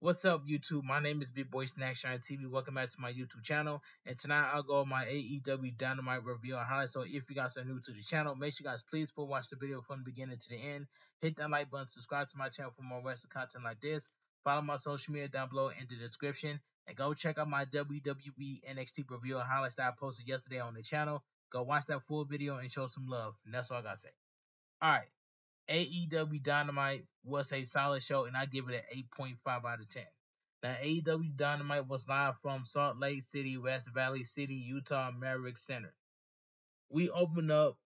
What's up, YouTube? My name is Big Boy Snacks Jonny TV. Welcome back to my YouTube channel. And tonight I'll go over my AEW Dynamite review and highlights. So if you guys are new to the channel, make sure you guys please pull watch the video from the beginning to the end. Hit that like button, subscribe to my channel for more wrestling content like this. Follow my social media down below in the description. And go check out my WWE NXT review and highlights that I posted yesterday on the channel. Go watch that full video and show some love. And that's all I gotta say. Alright. AEW Dynamite was a solid show, and I give it an 8.5 out of 10. Now, AEW Dynamite was live from Salt Lake City, West Valley City, Utah Maverik Center. We open up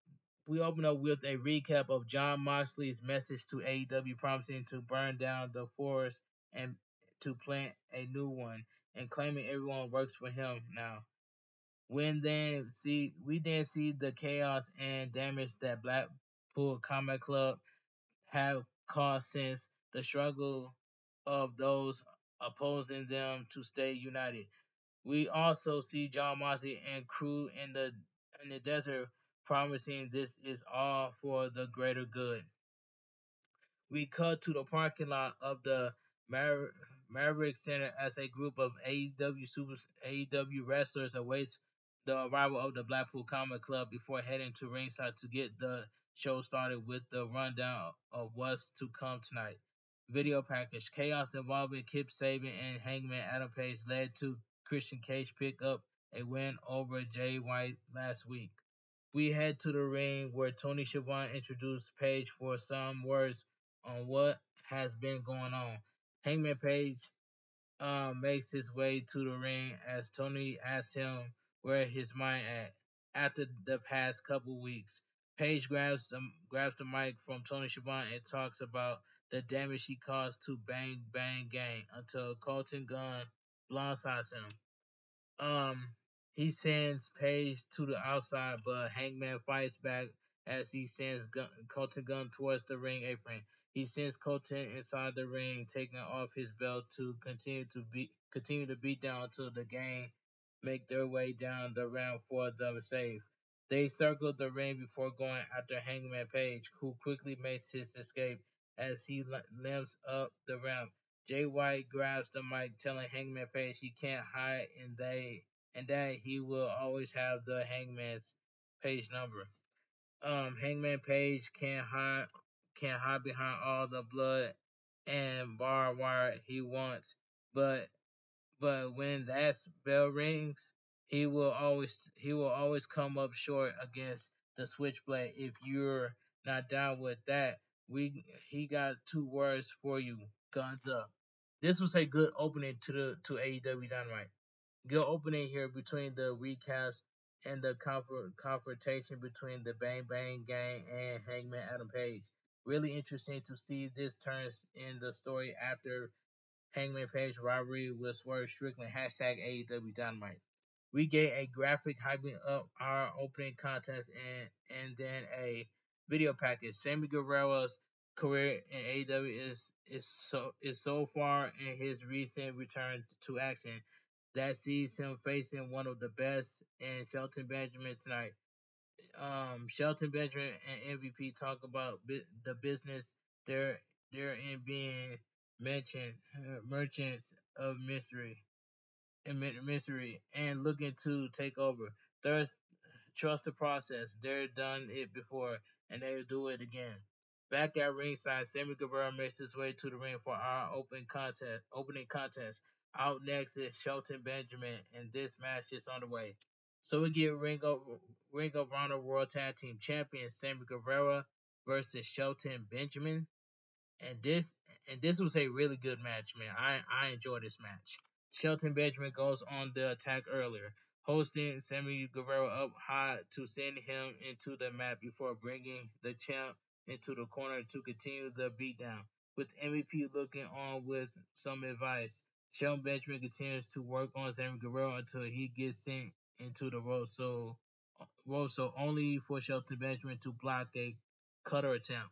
we open up with a recap of Jon Moxley's message to AEW promising to burn down the forest and to plant a new one and claiming everyone works for him now. When then see we then see the chaos and damage that Blackpool Combat Club have caused since the struggle of those opposing them to stay united. We also see Jon Moxley and crew in the in the desert promising this is all for the greater good. We cut to the parking lot of the Maver- Maverik Center as a group of AEW super AEW wrestlers awaits the arrival of the Blackpool Combat Club before heading to ringside to get the show started with the rundown of what's to come tonight. Video package Chaos involving Kip Sabian and Hangman Adam Page led to Christian Cage pick up a win over Jay White last week. We head to the ring where Tony Schiavone introduced Page for some words on what has been going on. Hangman Page uh, makes his way to the ring as Tony asks him where his mind at after the past couple weeks. Page grabs the grabs the mic from Tony Schiavone and talks about the damage he caused to Bang Bang Gang until Colton Gunn blindsides him. Um, he sends Page to the outside, but Hangman fights back as he sends Gun- Colton Gunn towards the ring apron. He sends Colton inside the ring, taking off his belt to continue to beat continue to beat down until the gang make their way down the ramp for the save. They circle the ring before going after Hangman Page, who quickly makes his escape as he limps up the ramp. Jay White grabs the mic, telling Hangman Page he can't hide and they and that he will always have the Hangman's Page number. Um, Hangman Page can't hide can't hide behind all the blood and barbed wire he wants, but but when that bell rings, he will always he will always come up short against the switchblade. If you're not down with that, we he got two words for you: guns up. This was a good opening to the to AEW Dynamite. Good opening here between the recast and the comfort, confrontation between the Bang Bang Gang and Hangman Adam Page. Really interesting to see this turns in the story after Hangman Page robbery with Swerve Strickland. Hashtag AEW Dynamite. We get a graphic hyping up our opening contest and and then a video package. Sammy Guerrero's career in AEW is is so is so far in his recent return to action that sees him facing one of the best in Shelton Benjamin tonight. Um, Shelton Benjamin and MVP talk about bu- the business they're they're in being mentioned uh, merchants of mystery misery and looking to take over. Thirst, trust the process. They've done it before and they'll do it again. Back at ringside, Sammy Guevara makes his way to the ring for our open contest, opening contest. Out next is Shelton Benjamin, and this match is on the way. So we get Ring of Ring of Honor World Tag Team Champion Sammy Guevara versus Shelton Benjamin, and this and this was a really good match, man. I I enjoyed this match. Shelton Benjamin goes on the attack earlier, hosting Sammy Guerrero up high to send him into the mat before bringing the champ into the corner to continue the beatdown. With MVP looking on with some advice, Shelton Benjamin continues to work on Sammy Guerrero until he gets sent into the rope. So, rope so only for Shelton Benjamin to block a cutter attempt.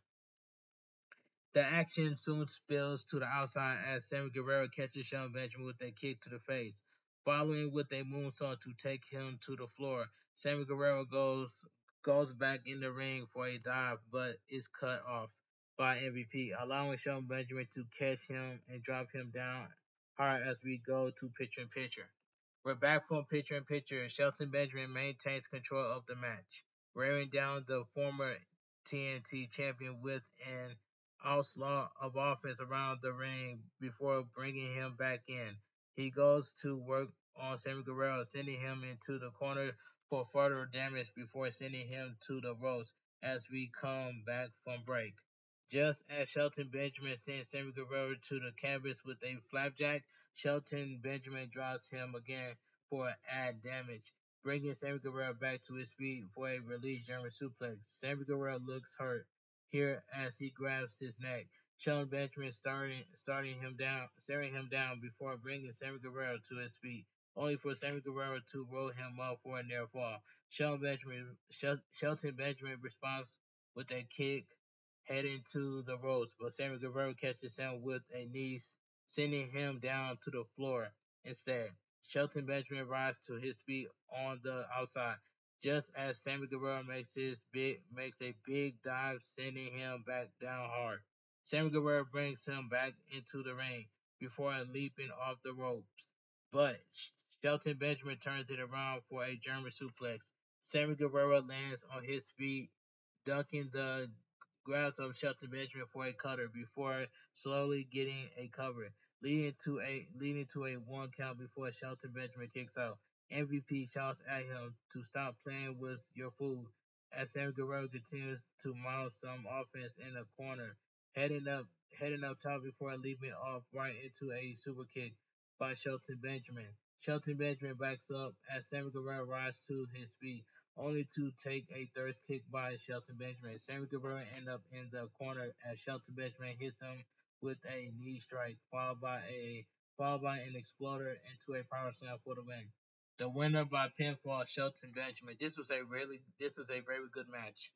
The action soon spills to the outside as Sammy Guerrero catches Shelton Benjamin with a kick to the face, following with a moonsault to take him to the floor. Sammy Guerrero goes goes back in the ring for a dive, but is cut off by MVP, allowing Shelton Benjamin to catch him and drop him down hard as we go to picture in picture. We're back from picture in picture. Shelton Benjamin maintains control of the match, wearing down the former TNT champion with an onslaught of offense around the ring before bringing him back in. He goes to work on Sammy Guerrero, sending him into the corner for further damage before sending him to the ropes as we come back from break. Just as Shelton Benjamin sent Sammy Guerrero to the canvas with a flapjack, Shelton Benjamin drops him again for add damage, bringing Sammy Guerrero back to his feet for a release German suplex. Sammy Guerrero looks hurt here as he grabs his neck. Shelton Benjamin starting starting him down, staring him down before bringing Sammy Guerrero to his feet, only for Sammy Guerrero to roll him up for a near fall. Shelton Benjamin, Shel- Shelton Benjamin responds with a kick heading to the ropes, but Sammy Guerrero catches him with a knee, sending him down to the floor instead. Shelton Benjamin rises to his feet on the outside, just as Sammy Guerrero makes his big makes a big dive, sending him back down hard. Sammy Guerrero brings him back into the ring before leaping off the ropes, but Shelton Benjamin turns it around for a German suplex. Sammy Guerrero lands on his feet, ducking the grabs of Shelton Benjamin for a cutter before slowly getting a cover, leading to a leading to a one count before Shelton Benjamin kicks out. MVP shouts at him to stop playing with your food as Sammy Guerrero continues to model some offense in the corner, heading up heading up top before leaping off right into a super kick by Shelton Benjamin. Shelton Benjamin backs up as Sammy Guerrero rises to his feet only to take a thirst kick by Shelton Benjamin. Sammy Guevara end up in the corner as Shelton Benjamin hits him with a knee strike, followed by a followed by an exploder into a power slam for the win. The winner by pinfall, Shelton Benjamin. This was a really this was a very good match.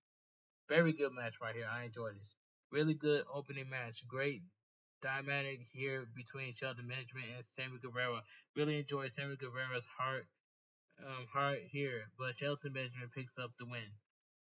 Very good match right here. I enjoyed this. Really good opening match. Great dynamic here between Shelton Benjamin and Sammy Guerrero. Really enjoyed Sammy Guerrero's heart um, hard here, but Shelton Benjamin picks up the win.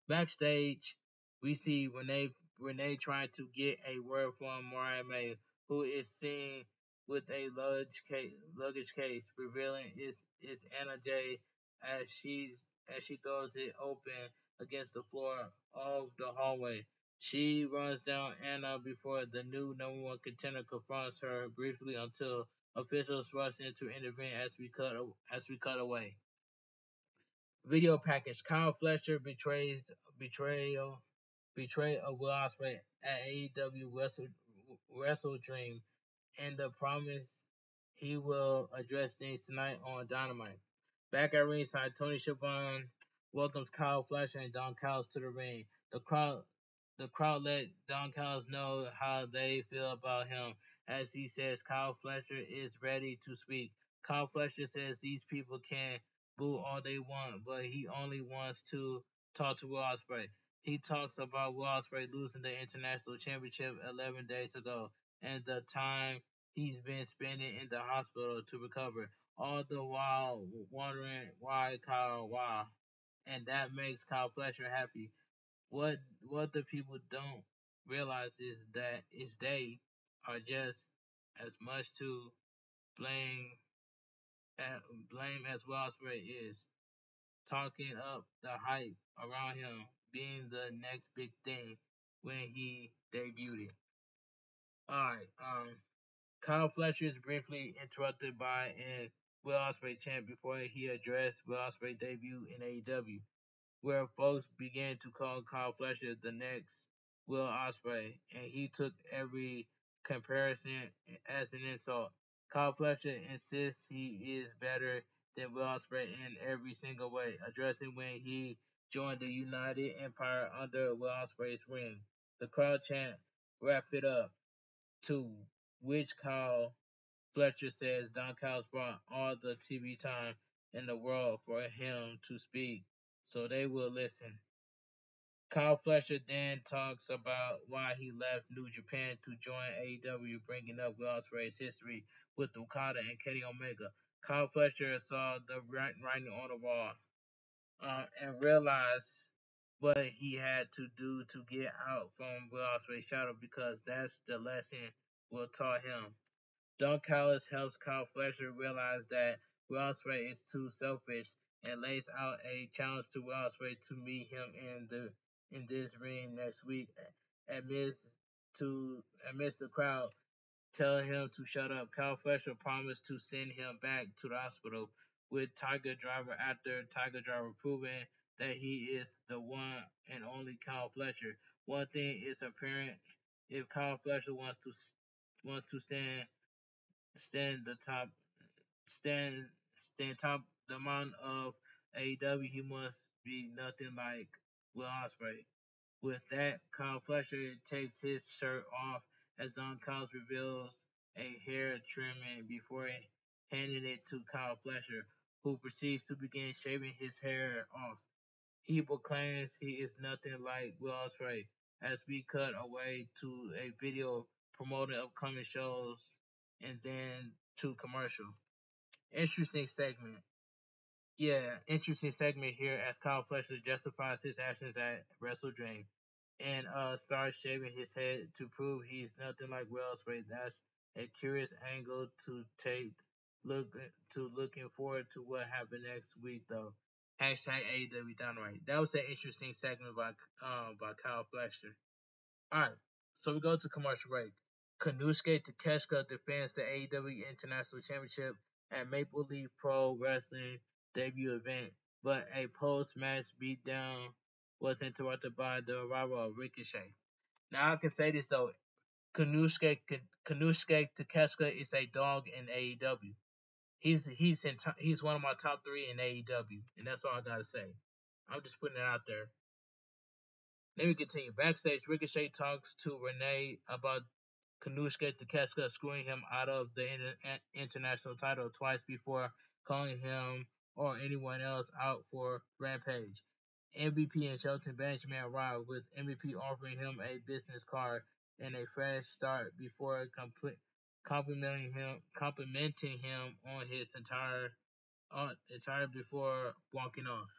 Backstage, we see Renee Renee trying to get a word from Mariah May, who is seen with a luggage case, luggage case revealing it's, it's Anna Jay as she as she throws it open against the floor of the hallway. She runs down Anna before the new number one contender confronts her briefly until officials rush in to intervene as we cut as we cut away. Video package: Kyle Fletcher betrays betrayal betray of Will Ospreay at AEW Wrestle, Wrestle Dream and the promise he will address things tonight on Dynamite. Back at ringside, Tony Schiavone welcomes Kyle Fletcher and Don Callis to the ring. The crowd the crowd let Don Callis know how they feel about him as he says Kyle Fletcher is ready to speak. Kyle Fletcher says these people can boo all they want, but he only wants to talk to Will Ospreay. He talks about Will Ospreay losing the international championship 11 days ago and the time he's been spending in the hospital to recover, all the while wondering why Kyle why. And that makes Kyle Fletcher happy. What what the people don't realize is that is they are just as much to blame blame as Will Ospreay is talking up the hype around him being the next big thing when he debuted. Alright, um Kyle Fletcher is briefly interrupted by Will Ospreay chant before he addressed Will Ospreay debut in AEW, where folks began to call Kyle Fletcher the next Will Ospreay, and he took every comparison as an insult. Kyle Fletcher insists he is better than Will Ospreay in every single way, addressing when he joined the United Empire under Will Ospreay's reign. The crowd chant "Wrap it up," to which Kyle Fletcher says Don Callis brought all the TV time in the world for him to speak, so they will listen. Kyle Fletcher then talks about why he left New Japan to join AEW, bringing up Will Ospreay's history with Okada and Kenny Omega. Kyle Fletcher saw the writing on the wall uh, and realized what he had to do to get out from Will shadow because that's the lesson Will taught him. Don Callis helps Kyle Fletcher realize that Will Ospreay is too selfish and lays out a challenge to Will Ospreay to meet him in the in this ring next week amidst to amidst the crowd telling him to shut up. Kyle Fletcher promised to send him back to the hospital with Tiger Driver after Tiger Driver proving that he is the one and only Kyle Fletcher. One thing is apparent: if Kyle Fletcher wants to wants to stand stand the top stand stand top the amount of AEW, he must be nothing like Will Ospreay. With that, Kyle Fletcher takes his shirt off as Don Callis reveals a hair trimming before handing it to Kyle Fletcher, who proceeds to begin shaving his hair off. He proclaims he is nothing like Will Ospreay as we cut away to a video promoting upcoming shows and then to commercial. Interesting segment. Yeah, interesting segment here as Kyle Fletcher justifies his actions at Wrestle Dream and uh starts shaving his head to prove he's nothing like Will Ospreay. That's a curious angle to take. Look to looking forward to what happened next week though. Hashtag AEW Dynamite. That was an interesting segment by um by Kyle Fletcher. Alright, so we go to commercial break. Konosuke Takeshita defends the AEW International Championship at Maple Leaf Pro Wrestling debut event, but a post-match beatdown was interrupted by the arrival of Ricochet. Now I can say this though, Konosuke Konosuke Takeshita is a dog in AEW. He's he's in to, he's one of my top three in AEW, and that's all I gotta say. I'm just putting it out there. Let me continue. Backstage, Ricochet talks to Renee about Konosuke Takeshita screwing him out of the international title twice before calling him or anyone else out for Rampage. MVP and Shelton Benjamin arrive with MVP offering him a business card and a fresh start before a complete, complimenting him complimenting him on his entire uh, entire before walking off.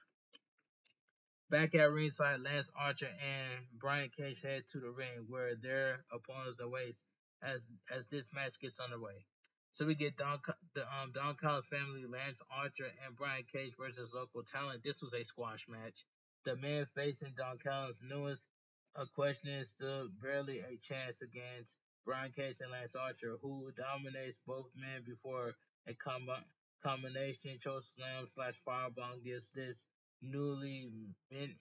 Back at ringside, Lance Archer and Brian Cage head to the ring where their opponents await as as this match gets underway. So we get Don the um Don Callis family, Lance Archer and Brian Cage versus local talent. This was a squash match. The man facing Don Callis' newest a question is still barely a chance against Brian Cage and Lance Archer, who dominates both men before a comb- combination choke slam slash firebomb gives this newly min-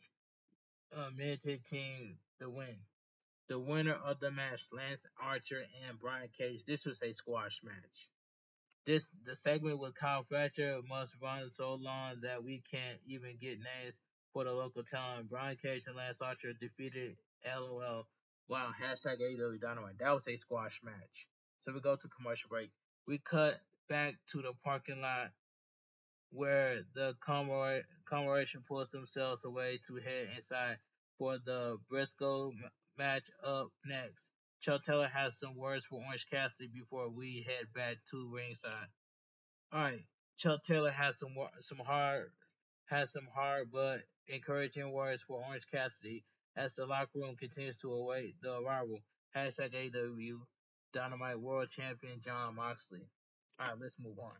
uh, minted team the win. The winner of the match, Lance Archer and Brian Cage. This was a squash match. This the segment with Kyle Fletcher must run so long that we can't even get names for the local talent. Brian Cage and Lance Archer defeated LOL. Wow, hashtag AEW Dynamite. That was a squash match. So we go to commercial break. We cut back to the parking lot where the congregation pulls themselves away to head inside for the Briscoe match up next. Chuck Taylor has some words for Orange Cassidy before we head back to ringside. All right, Chuck Taylor has some some hard has some hard but encouraging words for Orange Cassidy as the locker room continues to await the arrival. Hashtag AW Dynamite World Champion Jon Moxley. All right, let's move on.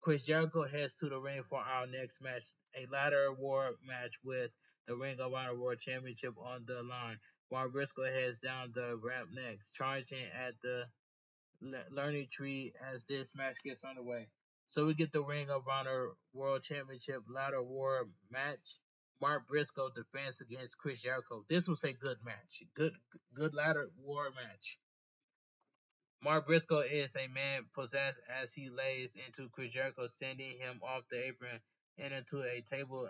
Chris Jericho heads to the ring for our next match, a ladder war match with the Ring of Honor World Championship on the line. While Briscoe heads down the ramp next, charging at the learning tree as this match gets underway. So we get the Ring of Honor World Championship ladder war match. Mark Briscoe defends against Chris Jericho. This was a good match. Good good ladder war match. Mark Briscoe is a man possessed as he lays into Chris Jericho, sending him off the apron and into a table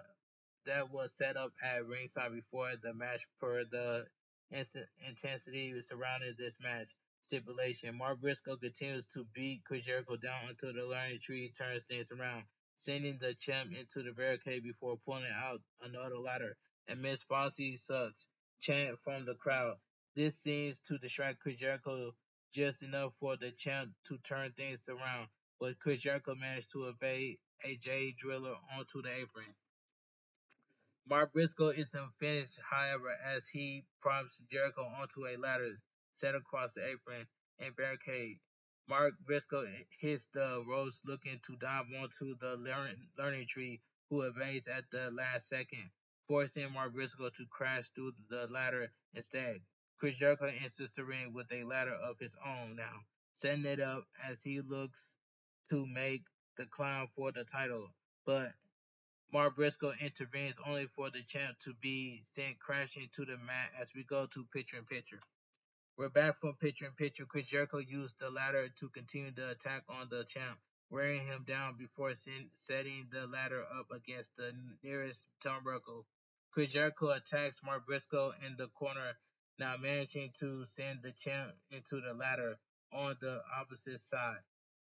that was set up at ringside before the match per the instant intensity surrounding this match stipulation. Mark Briscoe continues to beat Chris Jericho down until the learning tree turns things around, sending the champ into the barricade before pulling out another ladder. And Miss Fozzy sucks chant from the crowd. This seems to distract Chris Jericho just enough for the champ to turn things around, but Chris Jericho managed to evade a Jay Driller onto the apron. Mark Briscoe isn't finished, however, as he props Jericho onto a ladder set across the apron and barricade. Mark Briscoe hits the ropes looking to dive onto the learn- learning tree, who evades at the last second, forcing Mark Briscoe to crash through the ladder instead. Chris Jericho enters the ring with a ladder of his own now, setting it up as he looks to make the climb for the title. But Mark Briscoe intervenes only for the champ to be sent crashing to the mat as we go to picture in picture. We're back from picture in picture. Chris Jericho used the ladder to continue the attack on the champ, wearing him down before setting the ladder up against the nearest turnbuckle. Chris Jericho attacks Mark Briscoe in the corner, now managing to send the champ into the ladder on the opposite side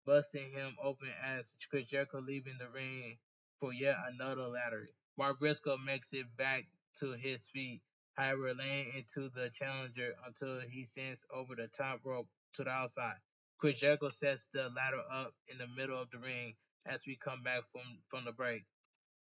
busting him open as Chris Jericho leaving the ring for yet another ladder. Mark Briscoe makes it back to his feet, however, laying into the challenger until he sends over the top rope to the outside. Chris Jericho sets the ladder up in the middle of the ring as we come back from, from the break,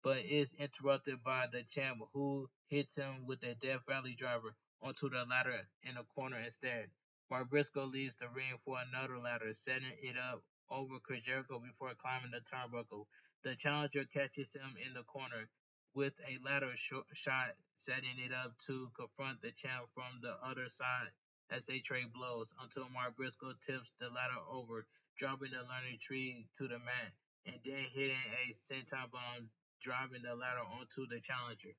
but is interrupted by the champ who hits him with a Death Valley driver onto the ladder in the corner instead. Mark Briscoe leaves the ring for another ladder, setting it up over Chris Jericho before climbing the turnbuckle. The challenger catches him in the corner with a ladder sh- shot, setting it up to confront the champ from the other side as they trade blows until Mark Briscoe tips the ladder over, dropping the learning tree to the mat, and then hitting a senton bomb, driving the ladder onto the challenger.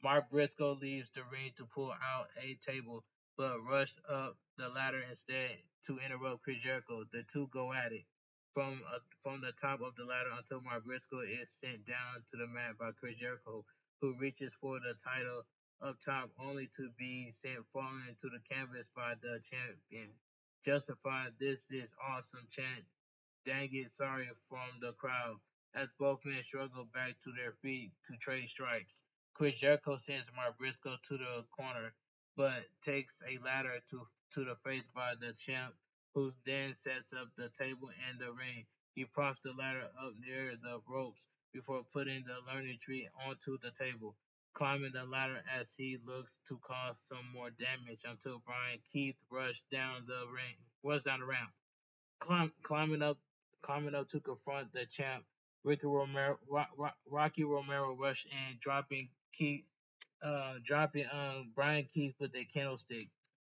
Mark Briscoe leaves the ring to pull out a table, but rushed up the ladder instead to interrupt Chris Jericho. The two go at it from uh, from the top of the ladder until Mark Briscoe is sent down to the mat by Chris Jericho, who reaches for the title up top only to be sent falling to the canvas by the champion. Justified, this is awesome chant. Dang it, sorry from the crowd as both men struggle back to their feet to trade strikes. Chris Jericho sends Mark Briscoe to the corner, but takes a ladder to to the face by the champ who then sets up the table and the ring. He props the ladder up near the ropes before putting the learning tree onto the table, climbing the ladder as he looks to cause some more damage until Bryan Keith rushed down the ring, rushed down the ramp, climb, climbing up, climbing up to confront the champ. Ricky Romero, Ro- Ro- Rocky Romero rushed in, dropping Keith, uh, dropping um Bryan Keith with a candlestick.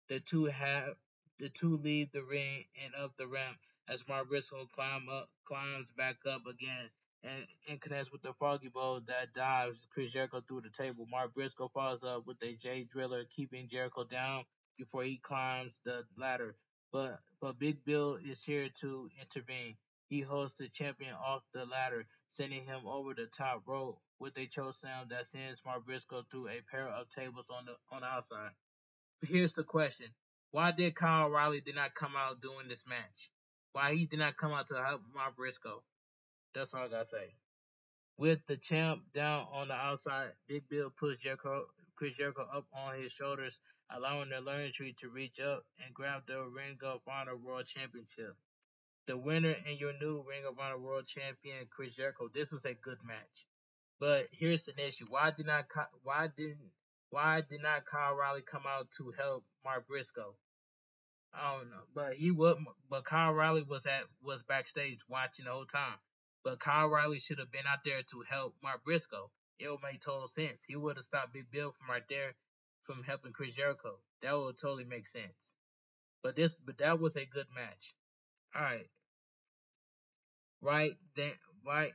The two have the two leave the ring and up the ramp as Mark Briscoe climb up, climbs back up again and, and connects with the Froggy Bow that dives Chris Jericho through the table. Mark Briscoe follows up with a Jay Driller, keeping Jericho down before he climbs the ladder. But but Big Bill is here to intervene. He holds the champion off the ladder, sending him over the top rope with a choke slam that sends Mark Briscoe through a pair of tables on the on the outside. Here's the question: Why did Kyle O'Reilly did not come out during this match? Why he did not come out to help Mark Briscoe? That's all I gotta say. With the champ down on the outside, Big Bill puts Jericho, Chris Jericho up on his shoulders, allowing the learning tree to reach up and grab the Ring of Honor World Championship. The winner and your new Ring of Honor World Champion, Chris Jericho. This was a good match. But here's an issue: why did not why didn't why did not Kyle Riley come out to help Mark Briscoe? I don't know, but he would. But Kyle Riley was at was backstage watching the whole time. But Kyle Riley should have been out there to help Mark Briscoe. It would make total sense. He would have stopped Big Bill from right there from helping Chris Jericho. That would totally make sense. But this, but that was a good match. All right, right then, right,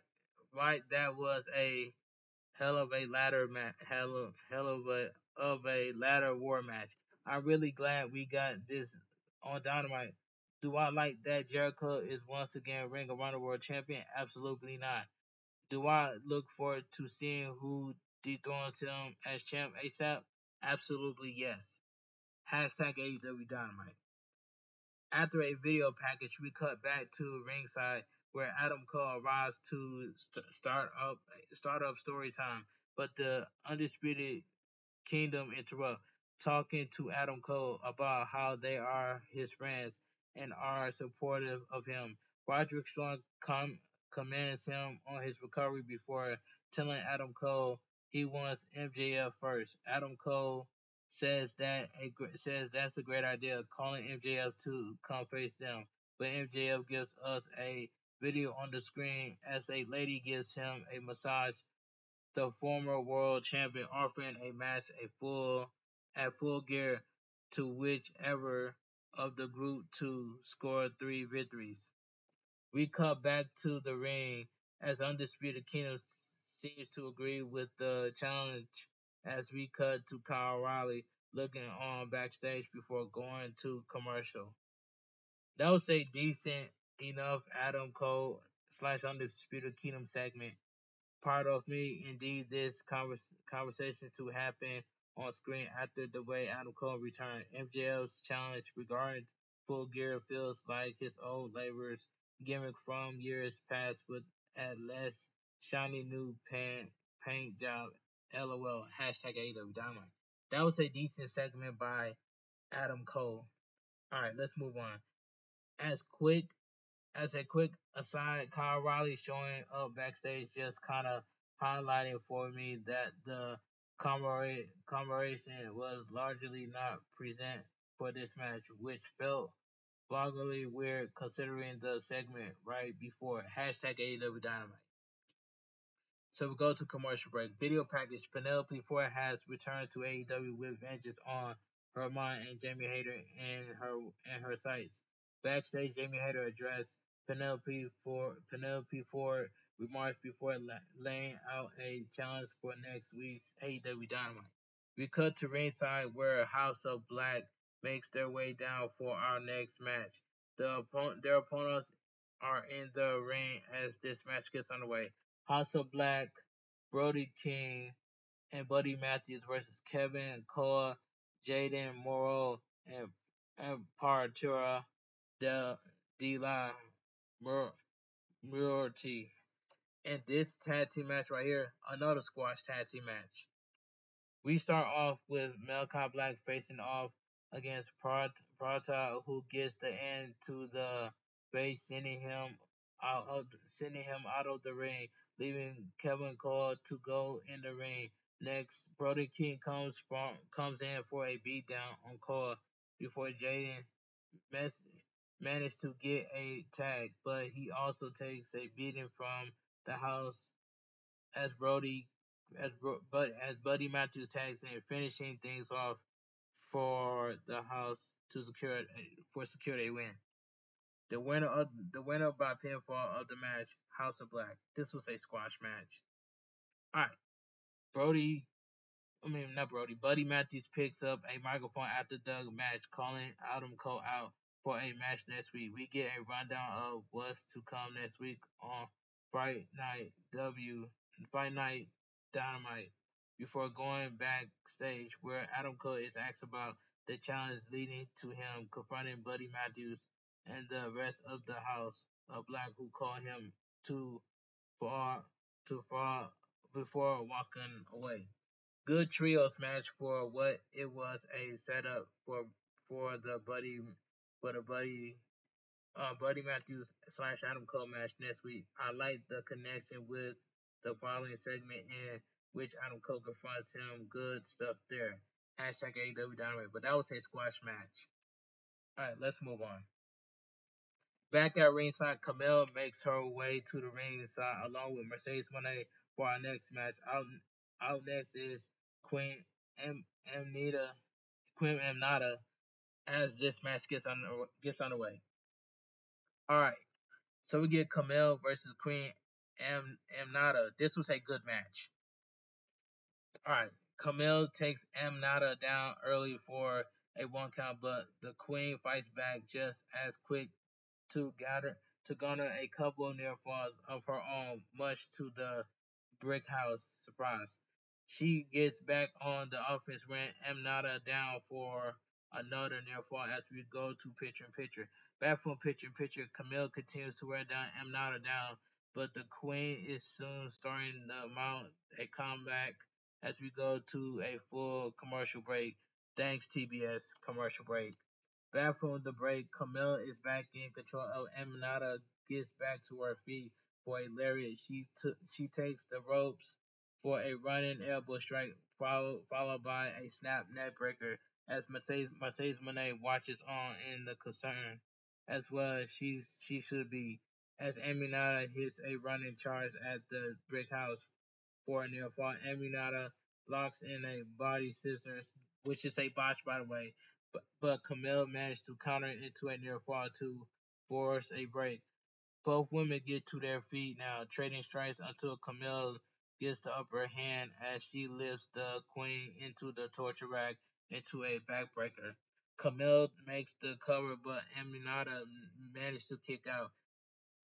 right. That was a hell of a ladder match. Hell of, hell of a of a ladder war match. I'm really glad we got this on Dynamite. Do I like that Jericho is once again Ring of Honor World Champion? Absolutely not. Do I look forward to seeing who dethrones him as champ ASAP? Absolutely yes. Hashtag AEW Dynamite. After a video package, we cut back to ringside where Adam Cole arrives to st- start up start up story time, but the undisputed Kingdom interrupt, talking to Adam Cole about how they are his friends and are supportive of him. Roderick Strong com- commends him on his recovery before telling Adam Cole he wants MJF first. Adam Cole says that a says that's a great idea, calling MJF to come face them. but MJF gives us a video on the screen as a lady gives him a massage. The former world champion offering a match a full at full gear to whichever of the group to score three victories. We cut back to the ring as Undisputed Kingdom seems to agree with the challenge as we cut to Kyle O'Reilly looking on backstage before going to commercial. That was a decent enough Adam Cole slash Undisputed Kingdom segment. Part of me, indeed, this convers- conversation to happen on screen after the way Adam Cole returned. MJF's challenge regarding full gear feels like his old labor's gimmick from years past with at less shiny new paint paint job. LOL. Hashtag AEW Dynamite. That was a decent segment by Adam Cole. Alright, let's move on. As quick as a quick aside, Kyle Riley showing up backstage just kind of highlighting for me that the commemoration was largely not present for this match, which felt bloggily weird considering the segment right before hashtag AEW Dynamite. So we go to commercial break. Video package Penelope Ford has returned to AEW with vengeance on her mind and Jamie Hayter and her and her sights. Backstage, Jamie Hayter addressed Penelope Ford Penelope Ford remarks before laying out a challenge for next week's AEW Dynamite. We cut to ringside where House of Black makes their way down for our next match. The opponent, their opponents are in the ring as this match gets underway. House of Black, Brody King, and Buddy Matthews versus Kevin Cole, Jaden Morrow, and, and Partura de, de la Muerte. And this tag team match right here, another squash tag team match. We start off with Malachi Black facing off against Prata, who gets the end to the base, sending him out of, sending him out of the ring, leaving Kevin Cole to go in the ring. Next, Brody King comes from comes in for a beatdown on Cole before Jaden managed to get a tag, but he also takes a beating from the house as Brody as but as Buddy Matthews tags in, finishing things off for the house to secure for secure a win. The winner of the winner by pinfall of the match, House of Black. This was a squash match. Alright. Brody I mean not Brody, Buddy Matthews picks up a microphone after the match, calling Adam Cole out for a match next week. We get a rundown of what's to come next week on Fright Night W Fright Night Dynamite before going backstage where Adam Cole is asked about the challenge leading to him confronting Buddy Matthews and the rest of the House of Black who call him too far too far before walking away. Good trios match for what it was a setup for for the Buddy for the Buddy uh, Buddy Matthews slash Adam Cole match next week. I like the connection with the following segment in which Adam Cole confronts him. Good stuff there. Hashtag AEW Dynamite. But that was a squash match. Alright, let's move on. Back at ringside, Kamille makes her way to the ringside along with Mercedes Moné for our next match. Out, out next is Queen M- Aminata, Queen Aminata, as this match gets on gets underway. All right, so we get Kamille versus Queen Am Aminata. This was a good match. All right, Kamille takes Aminata down early for a one count, but the Queen fights back just as quick to gather to garner a couple near falls of her own, much to the brick house surprise. She gets back on the offense when Aminata down for another near fall as we go to picture in picture. Back from picture in picture, Kamille continues to wear down Aminata down, but the Queen is soon starting to mount a comeback as we go to a full commercial break. Thanks, TBS commercial break. Back from the break, Kamille is back in control of Aminata gets back to her feet for a lariat. She t- she takes the ropes for a running elbow strike, followed followed by a snap net breaker as Mercedes, Mercedes Moné watches on in the concern as well as she she should be. As Aminata hits a running charge at the brick house for a near fall, Aminata locks in a body scissors, which is a botch by the way, but, but Kamille managed to counter into a near fall to force a break. Both women get to their feet now, trading strikes until Kamille gets the upper hand as she lifts the queen into the torture rack into a backbreaker. Kamille makes the cover, but Aminata manages to kick out.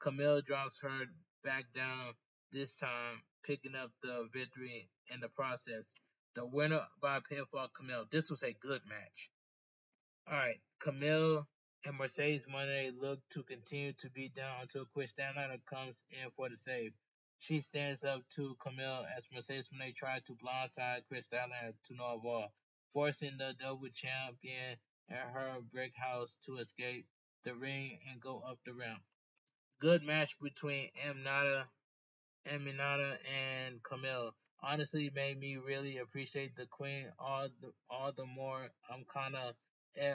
Kamille drops her back down this time, picking up the victory in the process. The winner by pinfall, Kamille. This was a good match. Alright, Kamille and Mercedes Moné look to continue to beat down until Chris Stanley comes in for the save. She stands up to Kamille as Mercedes Moné tries to blindside Chris Stanley to no avail, forcing the double champion and her brick house to escape the ring and go up the ramp. Good match between Aminata, Aminata and Kamille. Honestly, made me really appreciate the Queen all the all the more. I'm kind of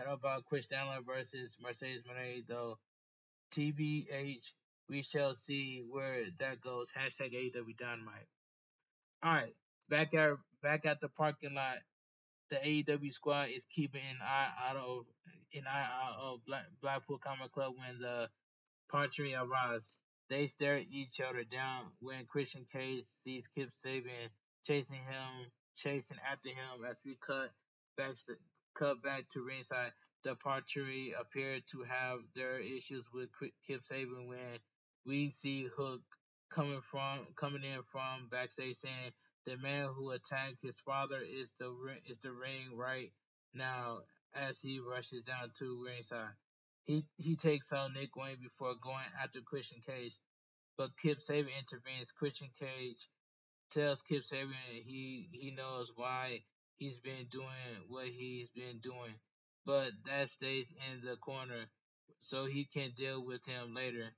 about Chris Stanley versus Mercedes Moné, though. TBH, we shall see where that goes. Hashtag AEW Dynamite. All right, back at back at the parking lot, the AEW squad is keeping an eye out of an eye out of Black, Blackpool Combat Club when the Partry arrives. They stare each other down when Christian Cage sees Kip Sabian chasing him, chasing after him. As we cut back to, cut back to ringside, the Partry appear to have their issues with Kip Sabian when we see Hook coming from coming in from backstage saying the man who attacked his father is the is the ring right now as he rushes down to ringside. He he takes out Nick Wayne before going after Christian Cage, but Kip Sabian intervenes. Christian Cage tells Kip Sabian he he knows why he's been doing what he's been doing, but that stays in the corner so he can deal with him later.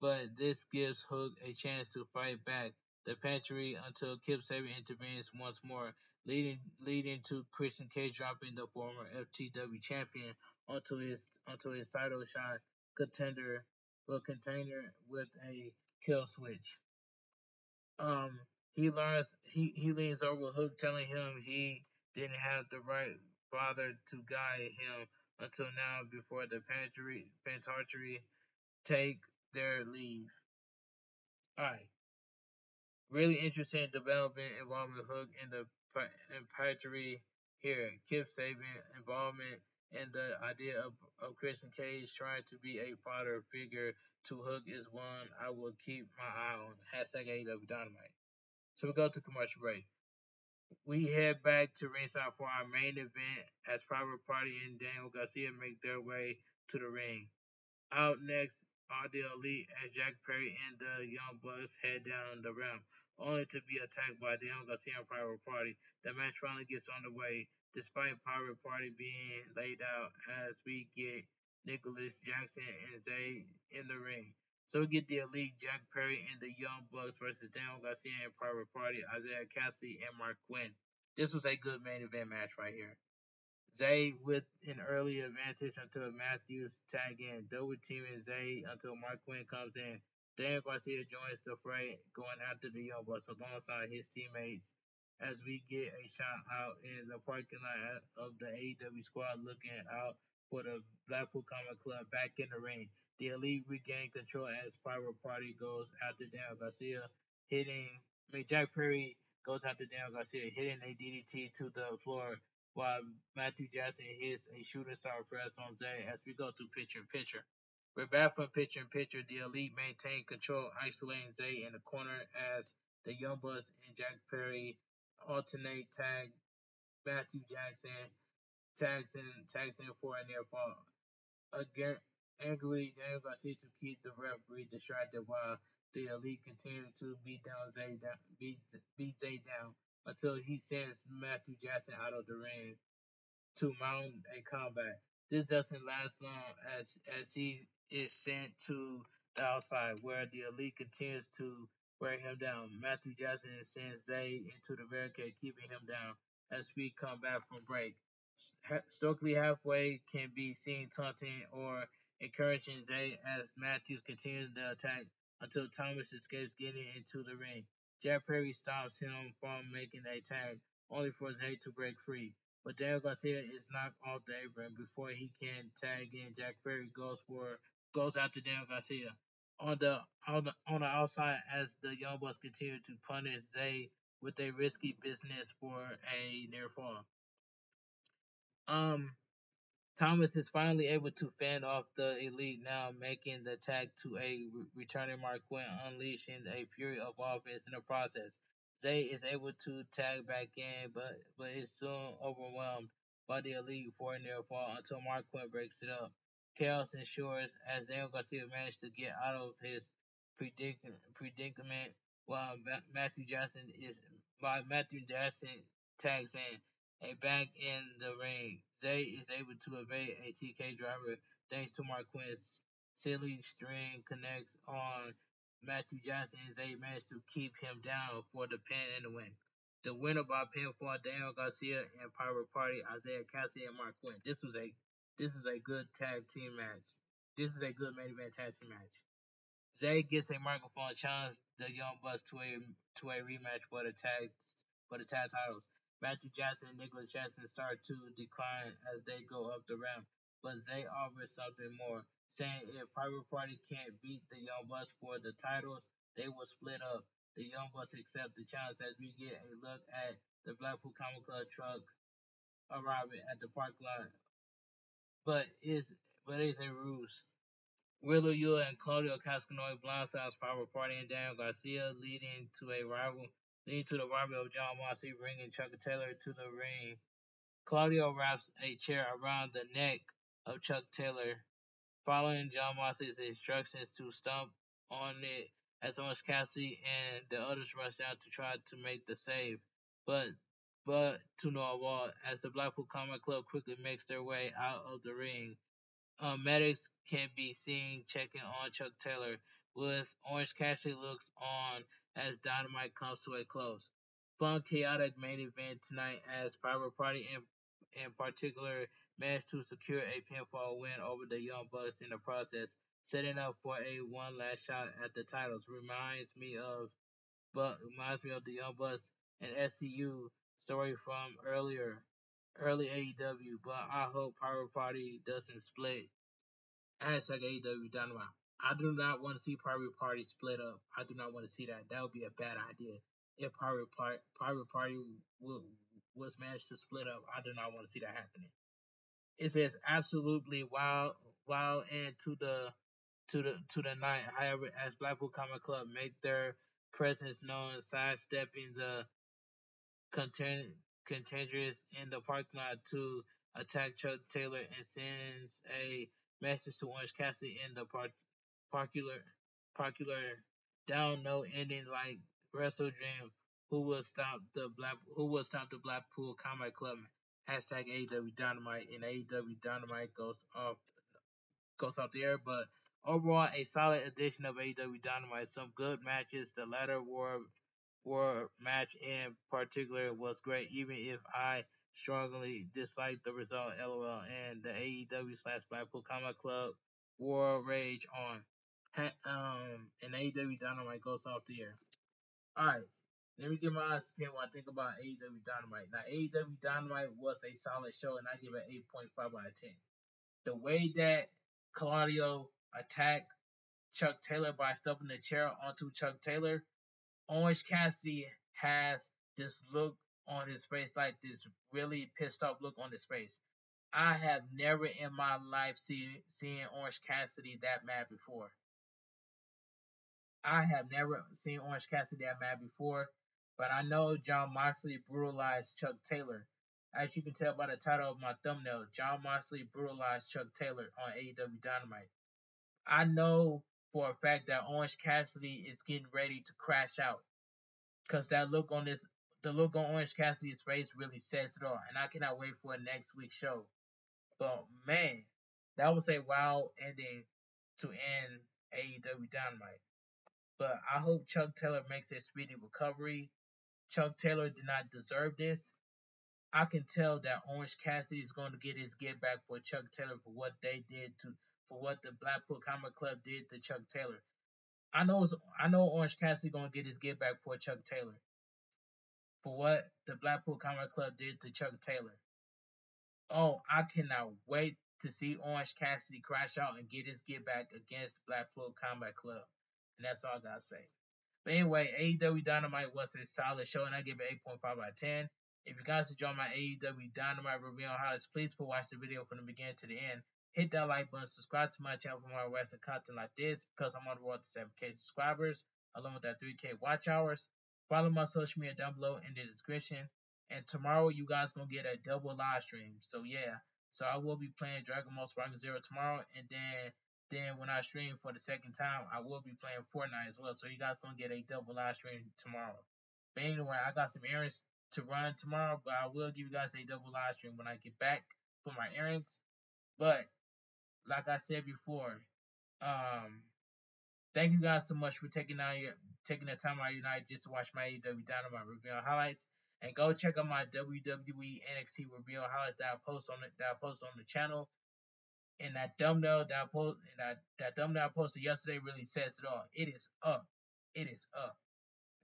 But this gives Hook a chance to fight back the pantry until Kip Sabian intervenes once more, leading leading to Christian Cage dropping the former FTW champion onto his onto his title shot contender but container with a kill switch. Um he learns he, he leans over Hook telling him he didn't have the right father to guide him until now before the pantry Pentarchery take their leave. Alright. Really interesting development involving Hook in the Imperatrice here. Kip Sabian involvement and the idea of, of Christian Cage trying to be a father figure to Hook is one I will keep my eye on. Hashtag AEW Dynamite. So we go to commercial break. We head back to ringside for our main event as Private Party and Daniel Garcia make their way to the ring. Out next are the Elite as Jack Perry and the Young Bucks head down the ramp, only to be attacked by Daniel Garcia and Private Party. The match finally gets underway, despite Private Party being laid out as we get Nicholas Jackson and Zay in the ring. So we get the Elite Jack Perry and the Young Bucks versus Daniel Garcia and Private Party, Isaiah Kassidy and Marq Quen. This was a good main event match right here. Zay with an early advantage until Matthews tag in, double teaming Zay until Marq Quen comes in. Dan Garcia joins the fray, going after the Young Bucks alongside his teammates as we get a shot out in the parking lot of the AEW squad looking out for the Blackpool Combat Club back in the ring. The Elite regain control as Private Party goes after Dan Garcia, hitting, I mean, Jack Perry goes after Dan Garcia, hitting a DDT to the floor while Matthew Jackson hits a shooting star press on Zay as we go to pitcher in pitcher. We're back from pitcher in picture. The Elite maintain control, isolating Zay in the corner as the Young Bucks and Jack Perry alternate tag Matthew Jackson tags in tags in for a near fall. Again, angrily, Daniel Garcia to keep the referee distracted while the Elite continue to beat down Zay down, beat, beat Zay down until he sends Matthew Jackson out of the ring to mount a combat. This doesn't last long as as he is sent to the outside where the elite continues to wear him down. Matthew Jackson sends Zay into the barricade, keeping him down as we come back from break. Stokely Hathaway can be seen taunting or encouraging Zay as Matthews continues the attack until Thomas escapes getting into the ring. Jack Perry stops him from making the tag, only for Zay to break free. But Daniel Garcia is knocked off the apron before he can tag in. Jack Perry goes for goes after Daniel Garcia on the on the on the outside as the Young Bucks continue to punish Zay with a risky business for a near fall. Um, Thomas is finally able to fend off the Elite now, making the tag to a returning Marq Quen, unleashing a fury of offense in the process. Zay is able to tag back in, but but is soon overwhelmed by the Elite for a near fall until Marq Quen breaks it up. Chaos ensures as Daniel Garcia manages to get out of his predicament while Matthew Jackson is by Matthew Jackson tags in. A back in the ring. Zay is able to evade a TK driver thanks to Marq Quen's silly string connects on Matthew Jackson and Zay managed to keep him down for the pin and the win. The winner by pinfall Daniel Garcia and Private Party Isaiah Kassidy and Marq Quen. This was a this is a good tag team match. This is a good main event tag team match. Zay gets a microphone challenge the Young Bucks to a to a rematch for the tag for the tag titles. Matthew Jackson and Nicholas Jackson start to decline as they go up the ramp, but Zay offers something more, saying if Private Party can't beat the Young Bucks for the titles, they will split up. The Young Bucks accept the challenge as we get a look at the Blackpool Combat Club truck arriving at the park lot. But is but it's a ruse. Wheeler Yuta and Claudio Castagnoli blindsides Private Party and Daniel Garcia, leading to a rival leading to the robbery of Jon Moxley, bringing Chuck Taylor to the ring. Claudio wraps a chair around the neck of Chuck Taylor, following Jon Moxley's instructions to stomp on it as Orange Cassidy and the others rush out to try to make the save. But but to no avail as the Blackpool Combat Club quickly makes their way out of the ring. Um, medics can be seen checking on Chuck Taylor, with Orange Cassidy looks on as Dynamite comes to a close. Fun, chaotic main event tonight as Private Party in, in particular managed to secure a pinfall win over the Young Bucks in the process, setting up for a one last shot at the titles. Reminds me of but reminds me of the Young Bucks and SCU story from earlier early AEW, but I hope Private Party doesn't split. Hashtag AEW Dynamite. I do not want to see Private Party split up. I do not want to see that. That would be a bad idea. If Private Party, Private Party will, was managed to split up, I do not want to see that happening. It says absolutely wild, wild end to the to the to the night. However, as Blackpool Combat Club make their presence known, sidestepping the contenders in the parking lot to attack Chuck Taylor and sends a message to Orange Cassidy in the park popular popular down no ending like Wrestle Dream who will stop the black who will stop the Blackpool Combat Club hashtag AEW Dynamite and AEW Dynamite goes off goes off the air but overall a solid edition of AEW Dynamite. Some good matches the ladder war war match in particular was great even if I strongly disliked the result LOL and the AEW slash Blackpool Combat Club War Rage on um, and AEW Dynamite goes off the air. Alright, let me give my honest opinion what I think about AEW Dynamite. Now, AEW Dynamite was a solid show, and I give it 8.5 out of 10. The way that Claudio attacked Chuck Taylor by stuffing the chair onto Chuck Taylor, Orange Cassidy has this look on his face, like this really pissed off look on his face. I have never in my life seen seen Orange Cassidy that mad before. I have never seen Orange Cassidy that mad before, but I know Jon Moxley brutalized Chuck Taylor. As you can tell by the title of my thumbnail, Jon Moxley brutalized Chuck Taylor on AEW Dynamite. I know for a fact that Orange Cassidy is getting ready to crash out. Cause that look on this the look on Orange Cassidy's face really says it all, and I cannot wait for next week's show. But man, that was a wild ending to end AEW Dynamite. But I hope Chuck Taylor makes a speedy recovery. Chuck Taylor did not deserve this. I can tell that Orange Cassidy is going to get his get back for Chuck Taylor for what they did to for what the Blackpool Combat Club did to Chuck Taylor. I know I know Orange Cassidy gonna get his get back for Chuck Taylor. For what the Blackpool Combat Club did to Chuck Taylor. Oh, I cannot wait to see Orange Cassidy crash out and get his get back against Blackpool Combat Club. And that's all I gotta say. But anyway, AEW Dynamite was a solid show, and I give it 8.5 out of 10. If you guys enjoy my AEW Dynamite review on highlights, please put watch the video from the beginning to the end. Hit that like button, subscribe to my channel for more wrestling content like this because I'm on the road to 7K subscribers, along with that 3K watch hours. Follow my social media down below in the description. And tomorrow, you guys gonna get a double live stream. So yeah, so I will be playing Dragon Ball Sparking Zero tomorrow, and then then when I stream for the second time, I will be playing Fortnite as well. So you guys gonna get a double live stream tomorrow. But anyway, I got some errands to run tomorrow, but I will give you guys a double live stream when I get back for my errands. But like I said before, um, thank you guys so much for taking out your taking the time out of your night just to watch my AEW Dynamite review highlights. And go check out my WWE NXT review highlights that I post on the, that I post on the channel. And that thumbnail that I post that that thumbnail I posted yesterday really says it all. It is up. It is up.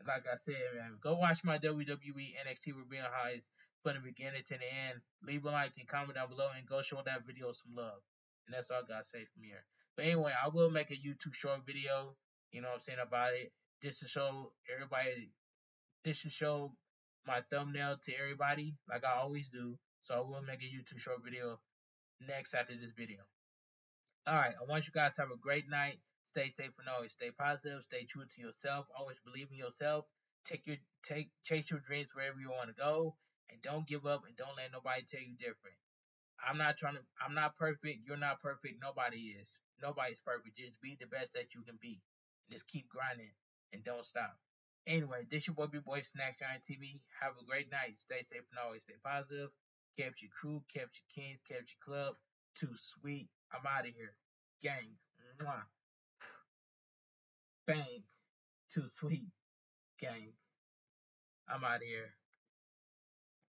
Like I said, man, go watch my WWE NXT review highlights from the beginning to the end. Leave a like and comment down below and go show that video some love. And that's all I gotta say from here. But anyway, I will make a YouTube short video, you know what I'm saying, about it. Just to show everybody just to show my thumbnail to everybody, like I always do. So I will make a YouTube short video next after this video. Alright, I want you guys to have a great night. Stay safe and always stay positive. Stay true to yourself. Always believe in yourself. Take your take chase your dreams wherever you want to go. And don't give up and don't let nobody tell you different. I'm not trying to I'm not perfect. You're not perfect. Nobody is. Nobody's perfect. Just be the best that you can be. And just keep grinding and don't stop. Anyway, this your boy Big Boy Snacks Jonny TV. Have a great night. Stay safe and always stay positive. Your crew, kept your kings, kept your club. Too sweet. I'm out of here. Gang. Mwah. Bang. Too sweet. Gang. I'm out of here.